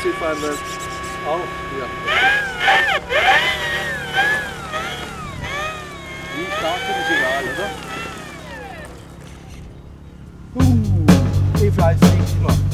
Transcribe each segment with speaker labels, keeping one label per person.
Speaker 1: bortset fra en vask. Og her. Lige start til det cigaret, eller? Uh, det er faktisk ikke smart.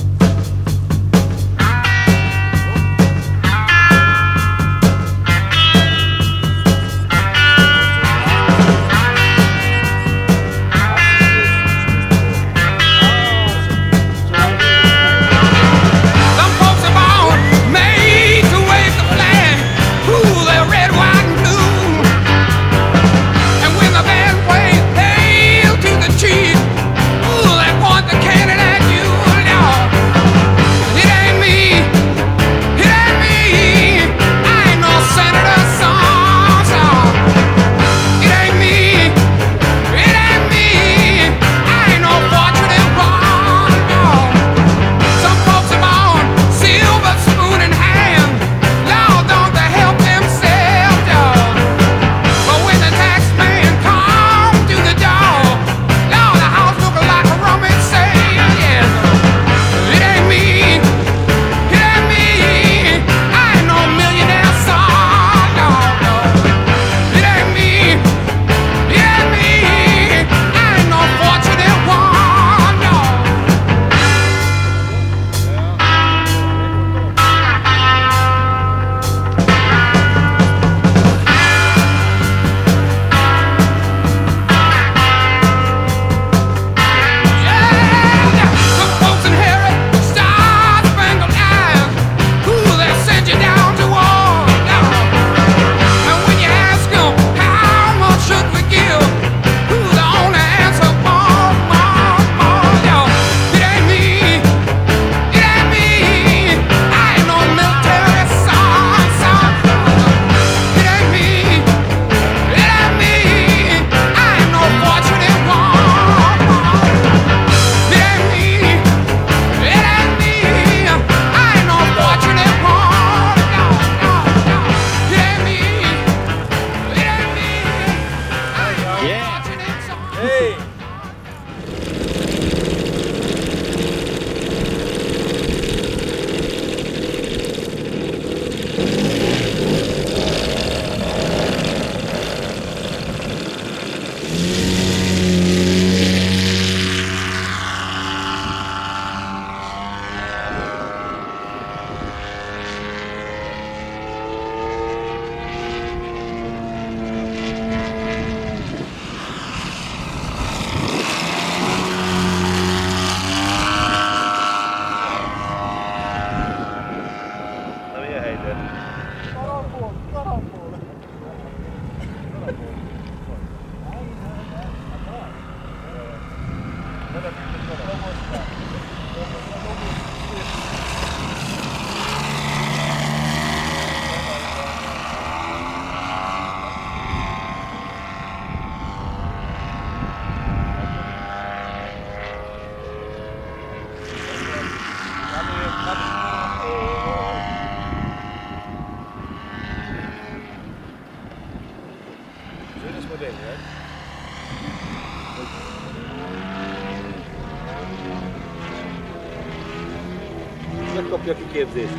Speaker 1: megkapja a kiképzést.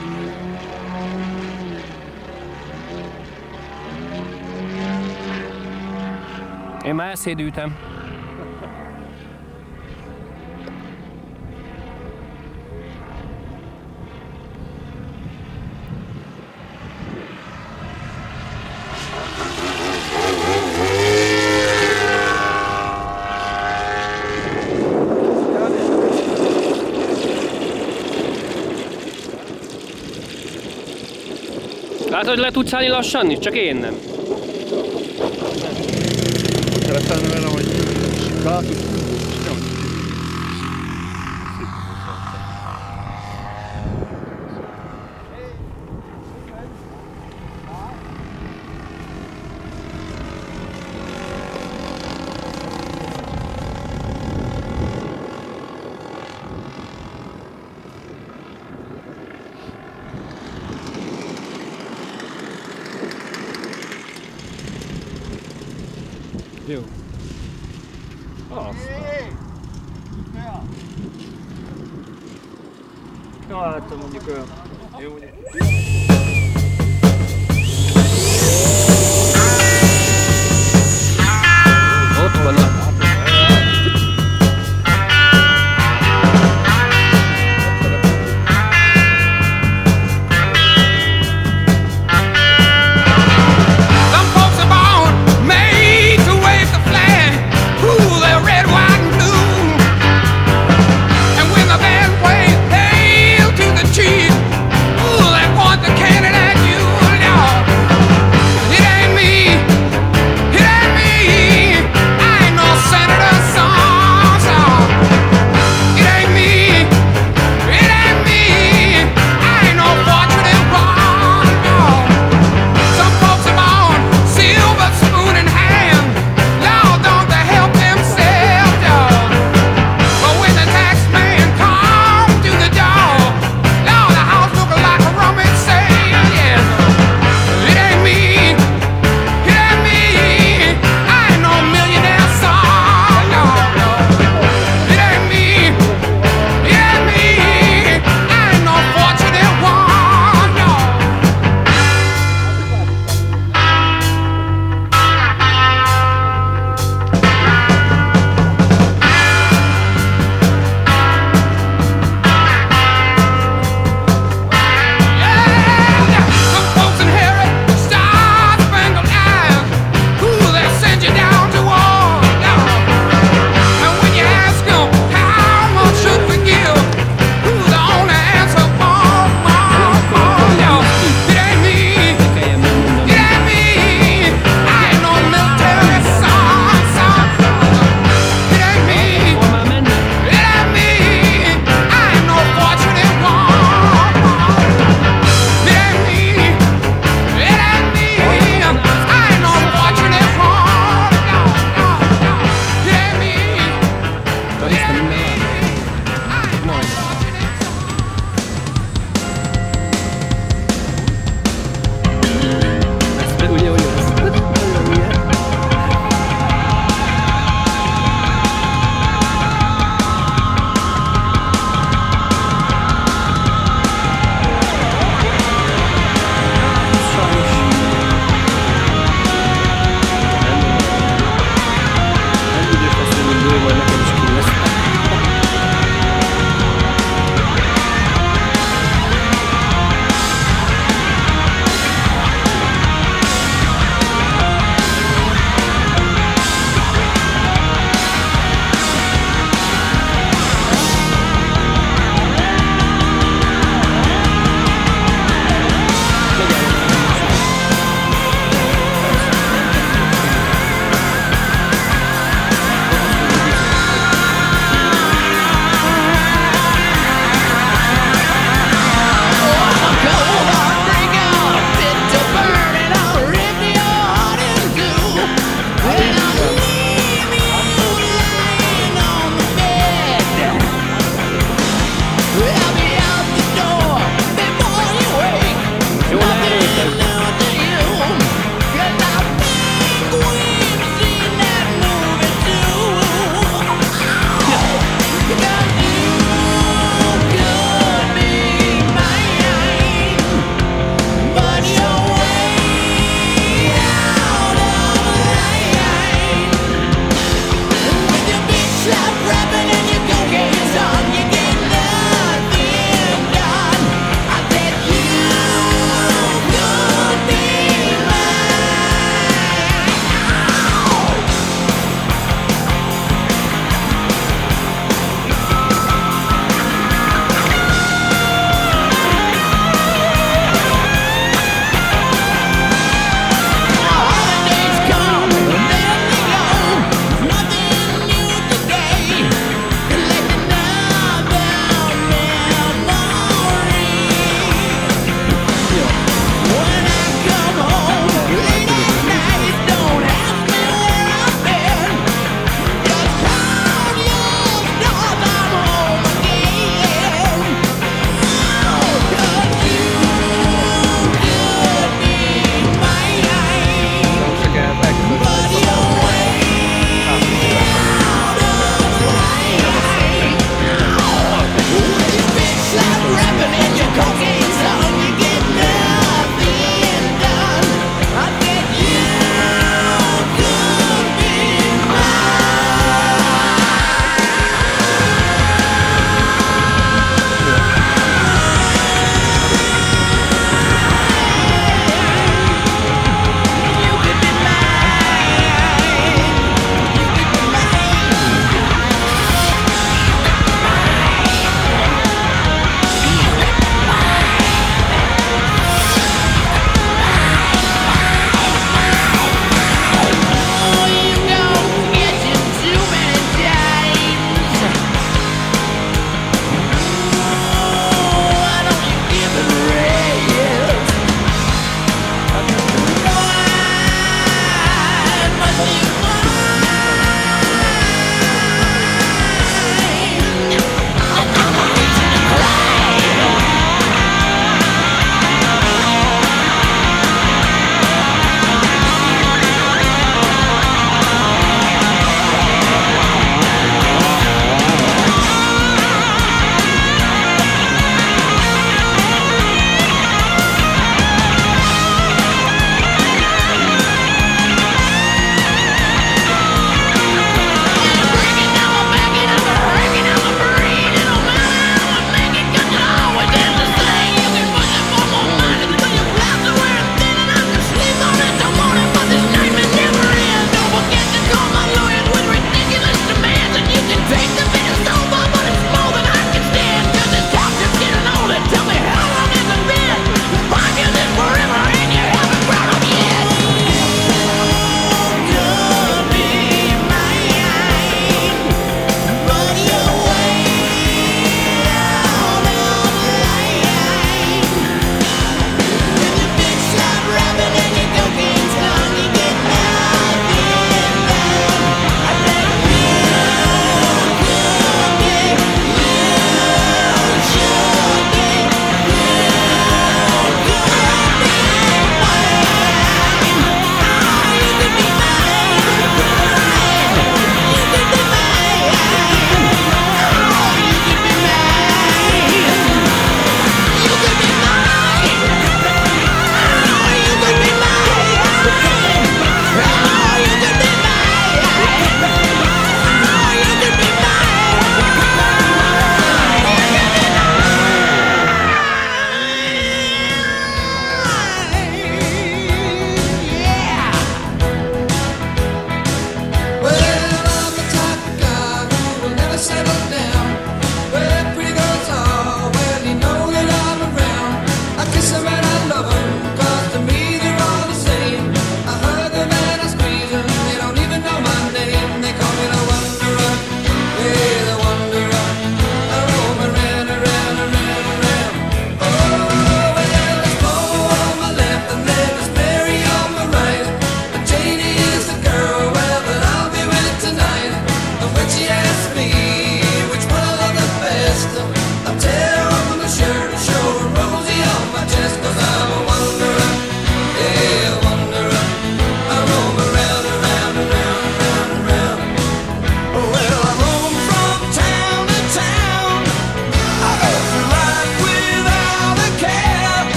Speaker 1: Én már eszédültem. Látod, hogy le tudsz állni lassan is? Csak én nem. Úgy szeretem vele, hogy sikátus. Viu? Nossa. Ei, ei. Ótimo, Nico. Eu.